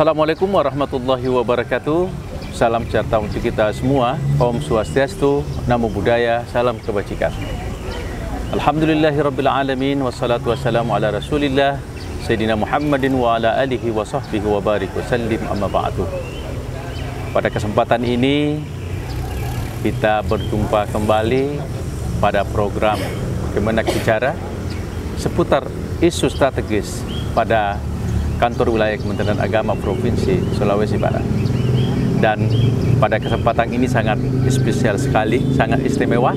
Assalamualaikum warahmatullahi wabarakatuh. Salam sejahtera untuk kita semua. Om Swastiastu, Namo Buddhaya, salam kebajikan. Alhamdulillahirabbil alamin wassalatu wassalamu ala Rasulillah Sayyidina Muhammadin wa ala alihi wa sahbihi wa barik wa sallim amma ba'du. Pada kesempatan ini kita berjumpa kembali pada program Kemenak Bicara seputar isu strategis pada kantor wilayah Kementerian Agama Provinsi Sulawesi Barat. Dan pada kesempatan ini sangat spesial sekali, sangat istimewa.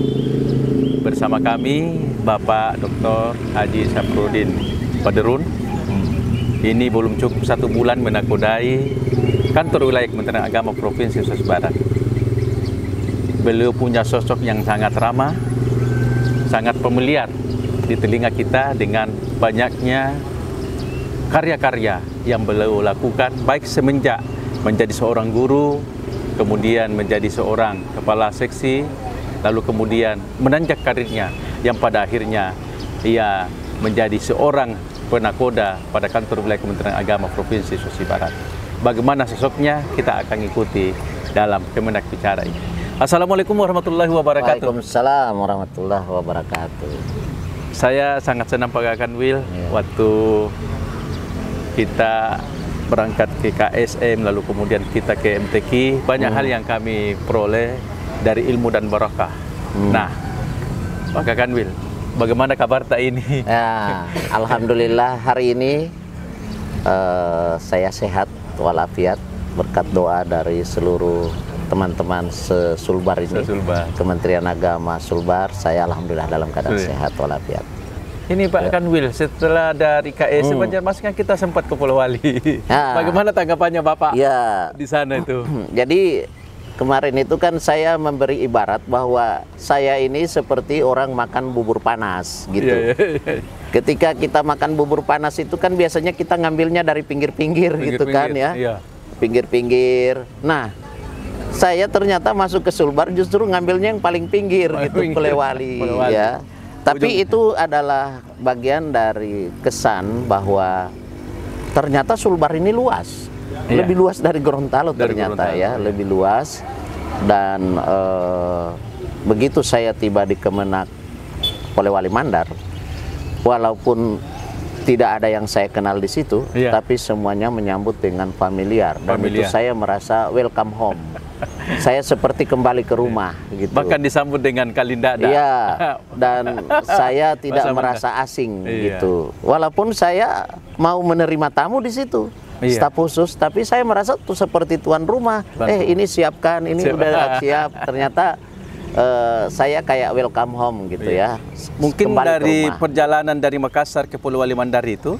Bersama kami Bapak Dr. Haji Syafruddin Baderun. Ini belum cukup satu bulan menakodai kantor wilayah Kementerian Agama Provinsi Sulawesi Barat. Beliau punya sosok yang sangat ramah, sangat familiar di telinga kita dengan banyaknya karya-karya yang beliau lakukan baik semenjak menjadi seorang guru, kemudian menjadi seorang kepala seksi, lalu kemudian menanjak karirnya yang pada akhirnya ia menjadi seorang penakoda pada kantor wilayah Kementerian Agama Provinsi Sulawesi Barat. Bagaimana sosoknya kita akan ikuti dalam Kemenak Bicara ini. Assalamualaikum warahmatullahi wabarakatuh. Waalaikumsalam warahmatullahi wabarakatuh. Saya sangat senang Pak Kakan Will Ya. waktu kita berangkat ke KSM lalu kemudian kita ke MTQ banyak hal yang kami peroleh dari ilmu dan barakah. Hmm. Nah, Pak Kakan Will, bagaimana kabar tak ini? Ya, alhamdulillah hari ini eh, saya sehat walafiat berkat doa dari seluruh teman-teman sesulbar ini. Sesulbar. Kementerian Agama Sulbar, saya alhamdulillah dalam keadaan Sudah. sehat walafiat. Ini Pak Kan Will, setelah dari KSM Banjarmasin kan kita sempat ke Pulau Wali. Hmm. Ya. Bagaimana tanggapannya Bapak Ya, di sana itu? jadi kemarin itu kan saya memberi ibarat bahwa saya ini seperti orang makan bubur panas gitu. Iya, iya, iya. Ketika kita makan bubur panas itu kan biasanya kita ngambilnya dari pinggir-pinggir gitu kan ya. iya. Pinggir-pinggir. Nah, saya ternyata masuk ke Sulbar justru ngambilnya yang paling pinggir Paling gitu Polewali. ya. Tapi Ujung. itu adalah bagian dari kesan bahwa ternyata Sulbar ini luas. Iya. Lebih luas dari Gorontalo Dari ternyata Gorontalo, ya, iya. lebih luas. Dan eh, begitu saya tiba di Kemenak Polewali Mandar, walaupun tidak ada yang saya kenal di situ, Iya. tapi semuanya menyambut dengan familiar dan itu Familiar. saya merasa welcome home. saya seperti kembali ke rumah gitu. Bahkan disambut dengan kalindada. Iya, dan saya tidak Masa merasa asing Iya. gitu. Walaupun saya mau menerima tamu di situ, Iya. staf khusus, tapi saya merasa tuh seperti tuan rumah. Tuan eh ini siapkan, ini Siap. udah siap. Ternyata eh, saya kayak welcome home gitu Iya. ya. Mungkin Kembali ke dari perjalanan dari Makassar ke Pulau Wali Mandar itu,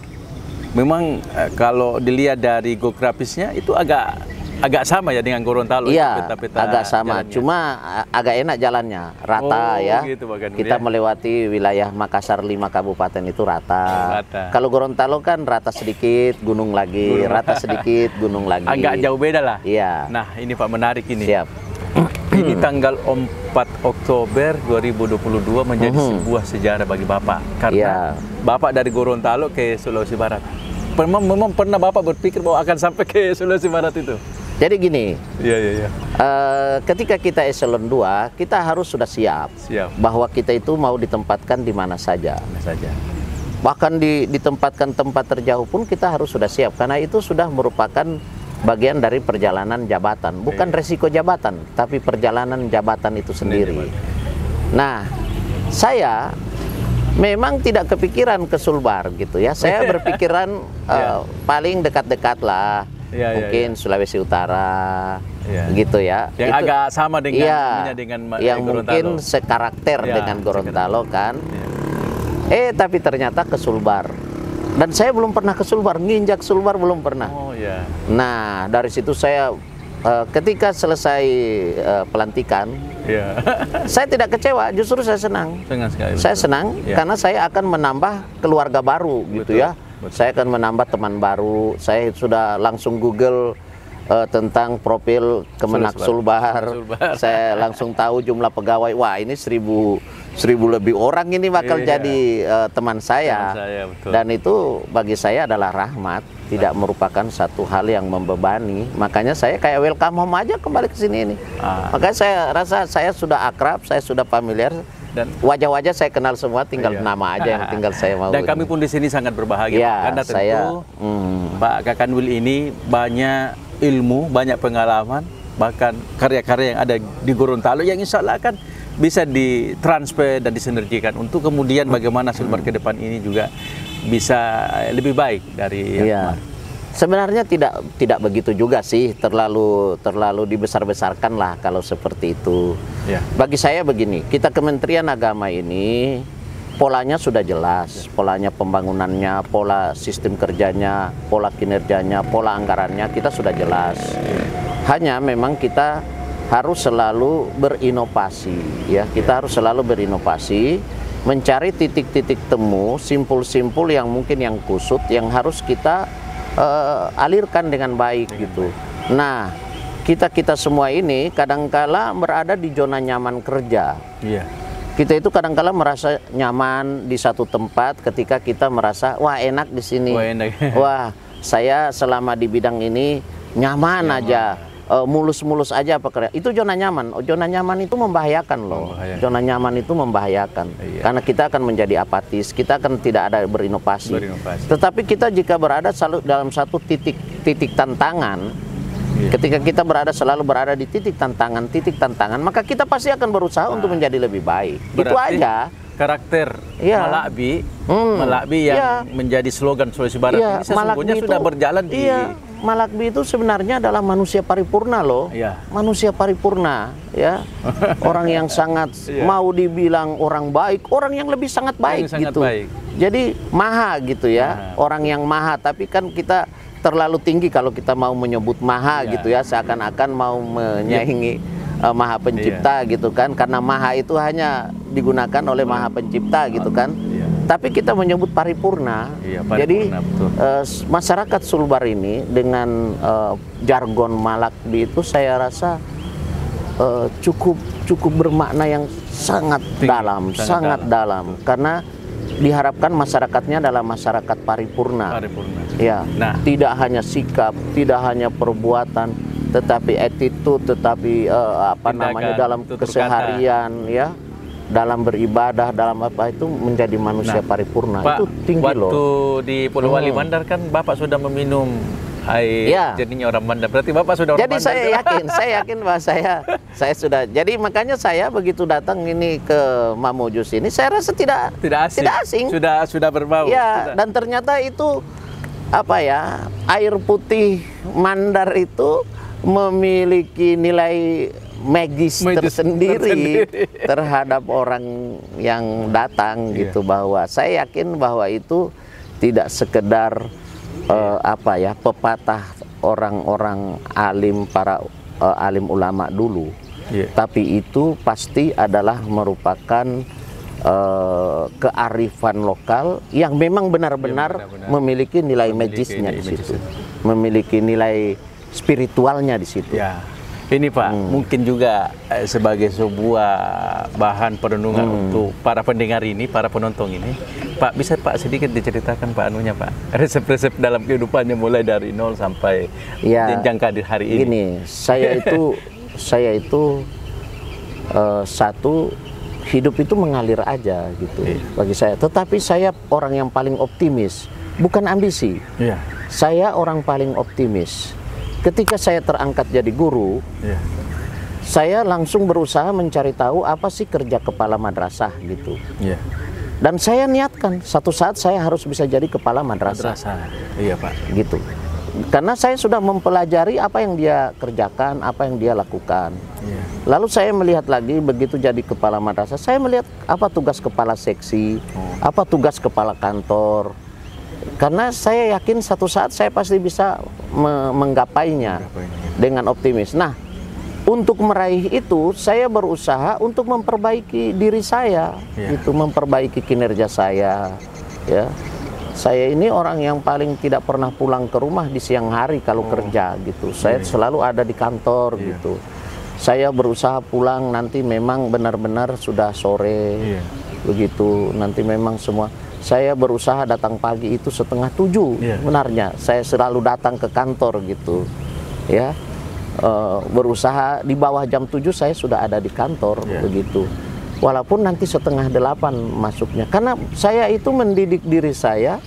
memang eh, kalau dilihat dari geografisnya itu agak agak sama ya dengan Gorontalo. Iya, peta-peta agak sama. jalannya. Cuma a- agak enak jalannya, rata Oh, ya. gitu, Kita ya. melewati wilayah Makassar 5 kabupaten itu rata. Rata. Kalau Gorontalo kan rata sedikit, gunung lagi, Gunung. rata sedikit, gunung lagi. agak jauh beda lah. Iya. Nah, ini Pak menarik ini. Siap. Ini tanggal 4 Oktober 2022 menjadi Mhm. sebuah sejarah bagi Bapak karena Iya. Bapak dari Gorontalo ke Sulawesi Barat. Memang, memang pernah Bapak berpikir bahwa akan sampai ke Sulawesi Barat itu? Jadi gini, Iya, iya, iya. eh, ketika kita eselon 2, kita harus sudah siap Siap. bahwa kita itu mau ditempatkan di mana saja. Mana saja. Bahkan di, ditempatkan tempat terjauh pun kita harus sudah siap karena itu sudah merupakan bagian dari perjalanan jabatan, bukan resiko jabatan, tapi perjalanan jabatan itu sendiri. Nah, saya memang tidak kepikiran ke Sulbar gitu ya. Saya berpikiran eh, paling dekat-dekat lah, Iya, iya, mungkin Sulawesi Utara, Iya. gitu ya. Yang Itu- agak sama dengan Iya, ininya dengan yang Gorontalo. mungkin sekarakter Iya, dengan Gorontalo kan. Iya. Eh tapi ternyata ke Sulbar. Dan saya belum pernah ke Sulbar, nginjak Sulbar belum pernah. Oh ya. Nah, dari situ saya eh, ketika selesai eh, pelantikan, Iya. saya tidak kecewa, justru saya senang. Senang sekali. Saya betul. senang Iya. karena saya akan menambah keluarga baru gitu Betul, ya. betul. Saya akan menambah teman baru. Saya sudah langsung Google eh, tentang profil Kemenak Sulbar. Sulbar. Sulbar. Saya langsung tahu jumlah pegawai. Wah, ini seribu seribu lebih orang ini bakal Iya. jadi eh, teman saya. Teman saya, betul. Dan itu bagi saya adalah rahmat, tidak merupakan satu hal yang membebani. Makanya saya kayak welcome home aja kembali ke sini ini. Ah. Makanya saya rasa saya sudah akrab, saya sudah familiar. Dan- wajah-wajah saya kenal semua, tinggal Iya. nama aja yang tinggal saya mau. Dan kami pun di sini sangat berbahagia Ya, karena tentu saya, hmm. Pak Kakanwil ini banyak ilmu, banyak pengalaman, bahkan karya-karya yang ada di Gorontalo yang insya Allah akan bisa ditransfer dan disinergikan untuk kemudian bagaimana Silbar ke depan ini juga bisa lebih baik dari yang Iya. kemarin. Sebenarnya tidak tidak begitu juga sih, terlalu terlalu dibesar-besarkan lah kalau seperti itu. Ya. Bagi saya begini, kita Kementerian Agama ini polanya sudah jelas, polanya pembangunannya, pola sistem kerjanya, pola kinerjanya, pola anggarannya kita sudah jelas. Hanya memang kita harus selalu berinovasi, ya kita harus selalu berinovasi, mencari titik-titik temu, simpul-simpul yang mungkin yang kusut, yang harus kita eh, alirkan dengan baik gitu. Nah, kita kita semua ini kadangkala berada di zona nyaman kerja. Iya. Kita itu kadangkala merasa nyaman di satu tempat ketika kita merasa wah enak di sini. Wah, enak. Wah, saya selama di bidang ini nyaman, aja. Eh, mulus-mulus aja pekerja. Itu zona nyaman. Oh, Zona nyaman itu membahayakan loh. Membahayakan. Zona nyaman itu membahayakan. Iya. Karena kita akan menjadi apatis, kita akan tidak ada berinovasi. Berinovasi. Tetapi kita jika berada selalu dalam satu titik titik tantangan, Iya. ketika kita berada selalu berada di titik tantangan, titik tantangan, maka kita pasti akan berusaha untuk menjadi lebih baik. Itu Berarti aja. Karakter Iya. Malakbi, Hmm. Malakbi yang Iya. menjadi slogan Sulawesi Barat ini sesungguhnya Malakbi sudah itu- berjalan di Iya, Malakbi itu sebenarnya adalah manusia paripurna loh. Iya. Manusia paripurna, ya. orang yang sangat Iya. mau dibilang orang baik, orang yang lebih sangat baik Yang sangat gitu. baik. Jadi maha gitu ya, Maha. orang yang maha. Tapi kan kita terlalu tinggi kalau kita mau menyebut maha Iya. gitu ya, seakan-akan mau menyaingi eh, maha pencipta Iya. gitu kan. Karena maha itu hanya digunakan oleh maha pencipta gitu kan. Tapi kita menyebut paripurna. Iya, Jadi paripurna, betul. eh, s- masyarakat Sulbar ini dengan eh, jargon Malakbi itu saya rasa eh, cukup cukup bermakna yang sangat Tinggi, dalam, sangat sangat, dalam. Karena diharapkan masyarakatnya adalah masyarakat paripurna. paripurna. Ya, Nah. tidak hanya sikap, tidak hanya perbuatan, tetapi attitude, tetapi eh, apa Tindakan, namanya dalam tutur kata. keseharian, ya, dalam beribadah, dalam apa itu menjadi manusia Nah, paripurna. Pak, itu tinggi waktu loh. di Pulau Wali Hmm. Mandar kan Bapak sudah meminum air Iya. jadinya orang Mandar. Berarti Bapak sudah orang Jadi Mandar. saya yakin, saya yakin bahwa saya saya sudah. Jadi makanya saya begitu datang ini ke Mamujus ini, saya rasa tidak tidak asing. Tidak asing. Sudah sudah berbau. Ya, Sudah. dan ternyata itu apa ya? Air putih Mandar itu memiliki nilai magis, Magis tersendiri, tersendiri. terhadap orang yang datang Iya. gitu bahwa saya yakin bahwa itu tidak sekedar eh, apa ya pepatah orang-orang alim para eh, alim ulama dulu Iya. tapi itu pasti adalah merupakan eh, kearifan lokal yang memang benar-benar benar-benar memiliki nilai memiliki magisnya di situ, memiliki nilai spiritualnya di situ. Ya. Ini Pak, Hmm. mungkin juga eh, sebagai sebuah bahan perenungan Hmm. untuk para pendengar ini, para penonton ini, Pak bisa Pak sedikit diceritakan Pak anunya Pak, resep-resep dalam kehidupannya mulai dari nol sampai Ya, jenjang kadir hari ini. Gini, saya itu saya itu eh, satu hidup itu mengalir aja gitu Iya. bagi saya. Tetapi saya orang yang paling optimis, bukan ambisi. Iya. Saya orang paling optimis. Ketika saya terangkat jadi guru, Iya. saya langsung berusaha mencari tahu apa sih kerja kepala madrasah gitu. Iya. Dan saya niatkan satu saat saya harus bisa jadi kepala madrasah Madrasah. Iya Pak. gitu. Karena saya sudah mempelajari apa yang dia kerjakan, apa yang dia lakukan. Iya. Lalu saya melihat lagi begitu jadi kepala madrasah, saya melihat apa tugas kepala seksi, apa tugas kepala kantor. Karena saya yakin satu saat saya pasti bisa me- menggapainya Menggapainya. dengan optimis. Nah, untuk meraih itu saya berusaha untuk memperbaiki diri saya, Iya. itu memperbaiki kinerja saya, ya. Saya ini orang yang paling tidak pernah pulang ke rumah di siang hari kalau kerja gitu. Saya selalu ada di kantor Iya. gitu. saya berusaha pulang nanti memang benar-benar sudah sore Iya. begitu nanti memang semua saya berusaha datang pagi itu setengah tujuh Iya. benarnya saya selalu datang ke kantor gitu ya Eh, berusaha di bawah jam 7 saya sudah ada di kantor Iya. begitu walaupun nanti setengah delapan masuknya karena saya itu mendidik diri saya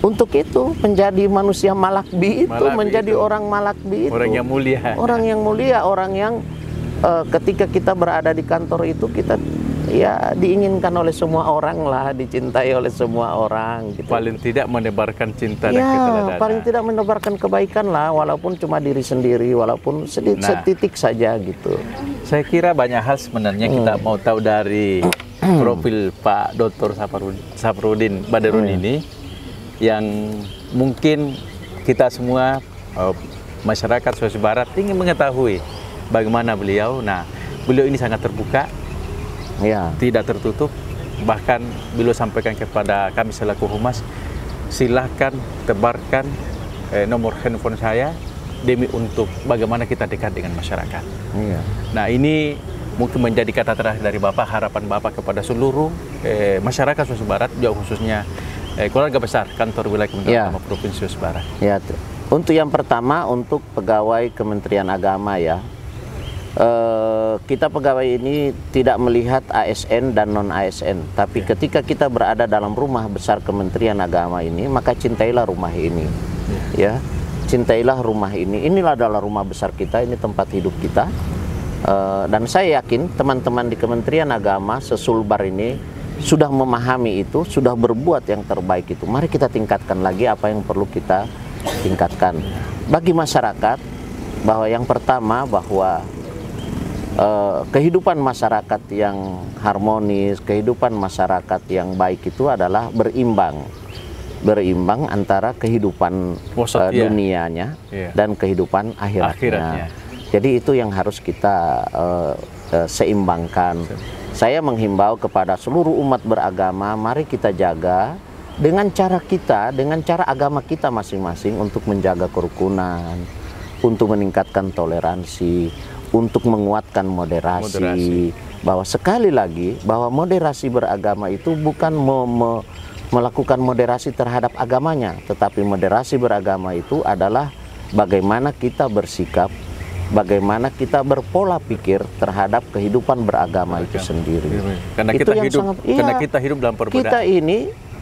untuk itu menjadi manusia malakbi itu Malakbi menjadi itu. orang malakbi itu Orang yang mulia. orang yang mulia orang yang eh, ketika kita berada di kantor itu kita ya diinginkan oleh semua orang lah dicintai oleh semua orang gitu Paling tidak menebarkan cinta dan ya keteladanan. paling tidak menebarkan kebaikan lah walaupun cuma diri sendiri walaupun sedikit Nah. setitik saja gitu Saya kira banyak hal sebenarnya kita Hmm. mau tahu dari profil Pak Dr. Saparudin, Saparudin Badarun Hmm. ini yang mungkin kita semua eh, masyarakat Sulawesi Barat ingin mengetahui bagaimana beliau. Nah, beliau ini sangat terbuka, ya tidak tertutup. Bahkan beliau sampaikan kepada kami selaku humas, silahkan tebarkan eh, nomor handphone saya demi untuk bagaimana kita dekat dengan masyarakat. iya Nah ini mungkin menjadi kata terakhir dari Bapak, harapan Bapak kepada seluruh eh, masyarakat Sulawesi Barat, juga khususnya eh, keluarga besar kantor wilayah Kementerian Ya. Agama Provinsi Sulawesi Barat. Ya, untuk yang pertama untuk pegawai Kementerian Agama ya. Eh, kita pegawai ini tidak melihat ASN dan non ASN, tapi ketika kita berada dalam rumah besar Kementerian Agama ini, maka cintailah rumah ini. Ya. Cintailah rumah ini. Inilah adalah rumah besar kita, ini tempat hidup kita. Eh, dan saya yakin teman-teman di Kementerian Agama sesulbar ini sudah memahami itu, sudah berbuat yang terbaik itu. Mari kita tingkatkan lagi apa yang perlu kita tingkatkan. Bagi masyarakat bahwa yang pertama bahwa eh, kehidupan masyarakat yang harmonis, kehidupan masyarakat yang baik itu adalah berimbang. Berimbang antara kehidupan Wasat, eh, iya. dunianya Iya. dan kehidupan akhiratnya. Akhiratnya. Jadi itu yang harus kita eh, eh, seimbangkan. Saya menghimbau kepada seluruh umat beragama, mari kita jaga dengan cara kita, dengan cara agama kita masing-masing untuk menjaga kerukunan, untuk meningkatkan toleransi, untuk menguatkan moderasi. Moderasi. Bahwa sekali lagi bahwa moderasi beragama itu bukan me- me- melakukan moderasi terhadap agamanya, tetapi moderasi beragama itu adalah bagaimana kita bersikap bagaimana kita berpola pikir terhadap kehidupan beragama itu sendiri. Karena Itu kita yang hidup, sangat- iya. karena kita hidup dalam perbedaan. Kita ini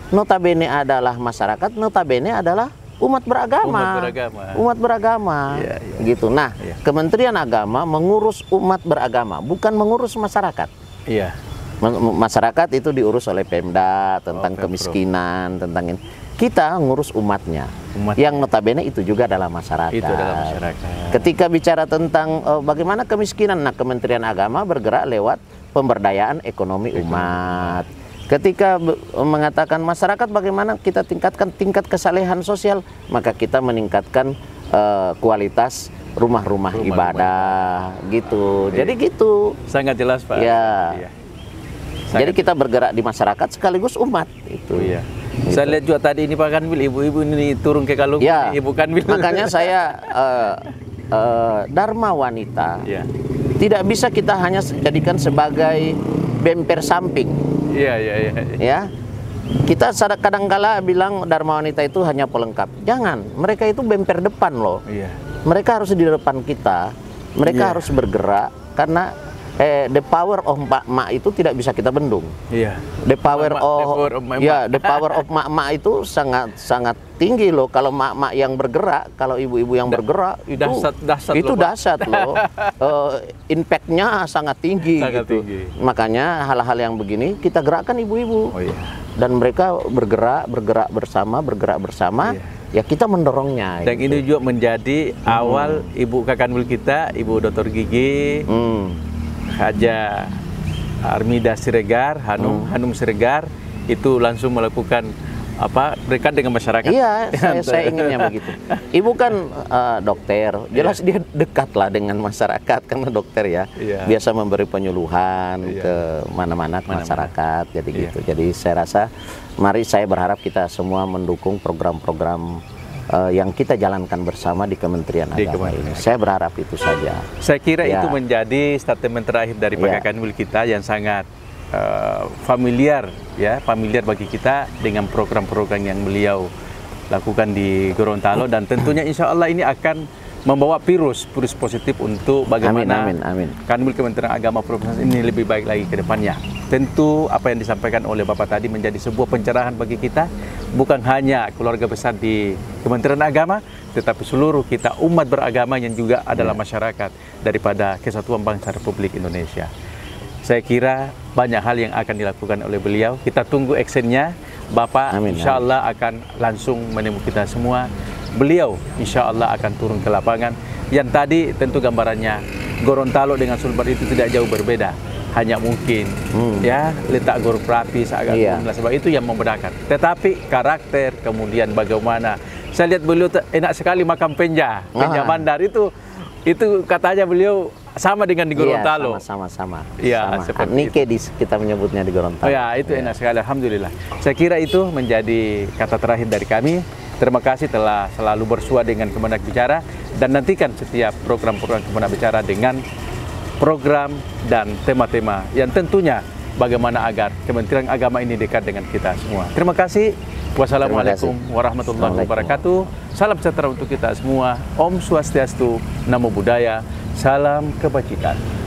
notabene adalah masyarakat, notabene adalah umat beragama. Umat beragama. Umat beragama. Iya, iya. Gitu. Nah, Iya. Kementerian Agama mengurus umat beragama, bukan mengurus masyarakat. Iya. Ma- Masyarakat itu diurus oleh Pemda tentang Oh, kemiskinan, tentang ini. Kita ngurus umatnya. Umat. Yang notabene itu juga adalah masyarakat. Itu adalah masyarakat. Ketika bicara tentang eh, bagaimana kemiskinan, nah Kementerian Agama bergerak lewat pemberdayaan ekonomi umat. Ketika mengatakan masyarakat bagaimana kita tingkatkan tingkat kesalehan sosial, maka kita meningkatkan eh, kualitas rumah-rumah ibadah gitu. Jadi gitu. Sangat jelas Pak. Ya. Iya. Jadi kita bergerak di masyarakat sekaligus umat itu. Oh, iya. Saya lihat juga tadi ini Pak Kanwil, ibu-ibu ini turun ke kalung. Ya. Ibu Kanwil. Makanya saya eh, eh, Dharma wanita Iya. tidak bisa kita hanya jadikan sebagai bemper samping Iya, iya, iya. ya kita sada- kadangkala bilang dharma wanita itu hanya pelengkap jangan mereka itu bemper depan loh Iya. mereka harus di depan kita mereka Iya. harus bergerak karena eh, the power of mak-mak itu tidak bisa kita bendung Iya. the power Mak-mak, of the power of ya the power of mak-mak itu sangat sangat tinggi loh kalau mak-mak yang bergerak kalau ibu-ibu yang Da- bergerak itu dahsyat- dahsyat itu loh, Pak. dahsyat loh Eh, impactnya sangat tinggi Sangat gitu tinggi. makanya hal-hal yang begini kita gerakkan ibu-ibu Oh iya. dan mereka bergerak bergerak bersama bergerak bersama ya kita mendorongnya Dan gitu. ini juga menjadi awal Ibu Kakanwil kita, Ibu Dr. Gigi, Hmm. Haja Armida Siregar, Hanum Hanum Siregar itu langsung melakukan apa dekat dengan masyarakat. Iya, saya, saya inginnya begitu. Ibu kan eh, dokter, jelas dia dekat lah dengan masyarakat karena dokter ya, Iya. biasa memberi penyuluhan Iya. ke mana-mana ke masyarakat, jadi Iya. gitu. Jadi saya rasa, mari saya berharap kita semua mendukung program-program uh, yang kita jalankan bersama di Kementerian Di Agama Kementerian ini. Saya berharap itu saja. Saya kira Ya. itu menjadi statement terakhir dari Pak Ya. Kanwil kita yang sangat eh, familiar ya, familiar bagi kita dengan program-program yang beliau lakukan di Gorontalo dan tentunya insya Allah ini akan membawa virus virus positif untuk bagaimana Amin, amin, amin. Kanwil Kementerian Agama Provinsi ini lebih baik lagi ke depannya. Tentu apa yang disampaikan oleh Bapak tadi menjadi sebuah pencerahan bagi kita, bukan hanya keluarga besar di Kementerian Agama, tetapi seluruh kita umat beragama yang juga adalah Ya. masyarakat daripada Kesatuan Bangsa Republik Indonesia. Saya kira banyak hal yang akan dilakukan oleh beliau. Kita tunggu actionnya. Bapak Amin, insya Allah akan langsung menemui kita semua. Beliau insya Allah akan turun ke lapangan. Yang tadi tentu gambarannya Gorontalo dengan Sulbar itu tidak jauh berbeda. Hanya mungkin Hmm. ya letak geografis agak Iya. turun, sebab itu yang membedakan. Tetapi karakter kemudian bagaimana. Saya lihat beliau enak sekali makan penja, penja Ah. mandar itu itu katanya beliau sama dengan di Gorontalo. Iya, sama-sama. Iya, sama. seperti Nike di, kita menyebutnya di Gorontalo. Oh ya, itu enak sekali. Alhamdulillah. Saya kira itu menjadi kata terakhir dari kami. Terima kasih telah selalu bersua dengan Kemenak Bicara dan nantikan setiap program-program Kemenak Bicara dengan program dan tema-tema yang tentunya bagaimana agar Kementerian Agama ini dekat dengan kita semua. Terima kasih. Wassalamualaikum warahmatullahi wabarakatuh. Salam sejahtera untuk kita semua. Om Swastiastu, Namo Buddhaya, salam kebajikan.